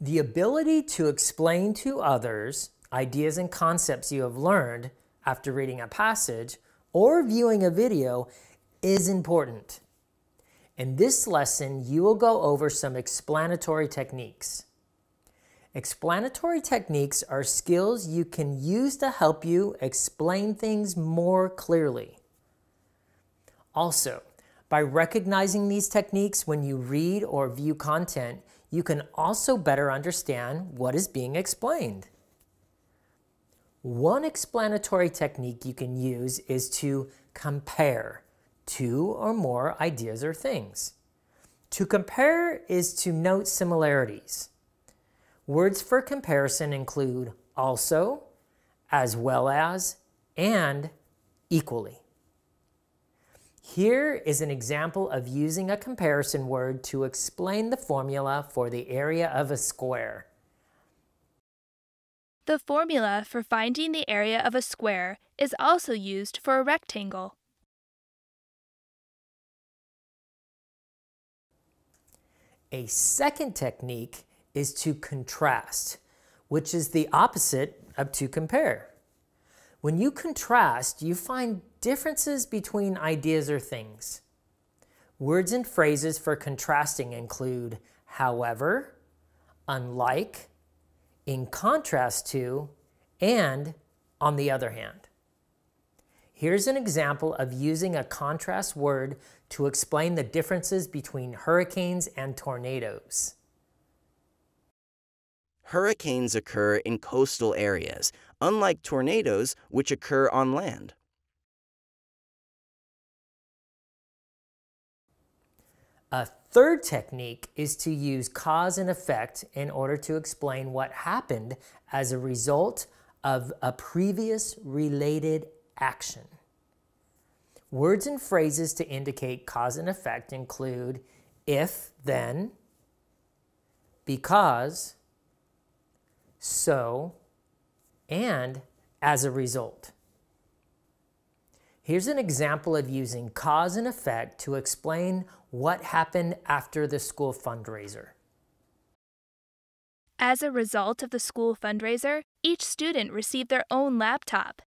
The ability to explain to others ideas and concepts you have learned after reading a passage or viewing a video is important. In this lesson, you will go over some explanatory techniques. Explanatory techniques are skills you can use to help you explain things more clearly. Also, by recognizing these techniques when you read or view content, you can also better understand what is being explained. One explanatory technique you can use is to compare two or more ideas or things. To compare is to note similarities. Words for comparison include also, as well as, and equally. Here is an example of using a comparison word to explain the formula for the area of a square. The formula for finding the area of a square is also used for a rectangle. A second technique is to contrast, which is the opposite of to compare. When you contrast, you find differences between ideas or things. Words and phrases for contrasting include however, unlike, in contrast to, and on the other hand. Here's an example of using a contrast word to explain the differences between hurricanes and tornadoes. Hurricanes occur in coastal areas, unlike tornadoes, which occur on land. A third technique is to use cause and effect in order to explain what happened as a result of a previous related action. Words and phrases to indicate cause and effect include if, then, because, so, and as a result. Here's an example of using cause and effect to explain what happened after the school fundraiser. As a result of the school fundraiser, each student received their own laptop.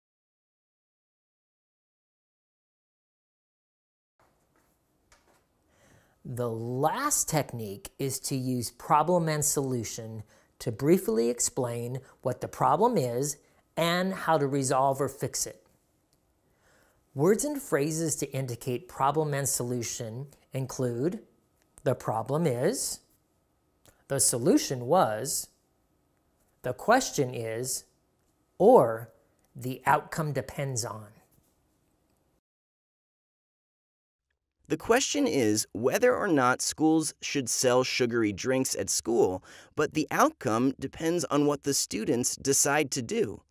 The last technique is to use problem and solution to briefly explain what the problem is and how to resolve or fix it. Words and phrases to indicate problem and solution include the problem is, the solution was, the question is, or the outcome depends on. The question is whether or not schools should sell sugary drinks at school, but the outcome depends on what the students decide to do.